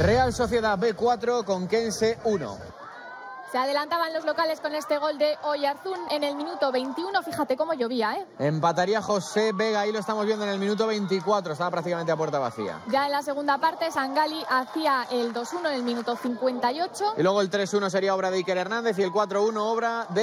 Real Sociedad B4 con Kense 1. Se adelantaban los locales con este gol de Oyarzún en el minuto 21. Fíjate cómo llovía, ¿eh? Empataría José Vega, ahí lo estamos viendo en el minuto 24. Estaba prácticamente a puerta vacía. Ya en la segunda parte, Sangali hacía el 2-1 en el minuto 58. Y luego el 3-1 sería obra de Iker Hernández y el 4-1 obra de.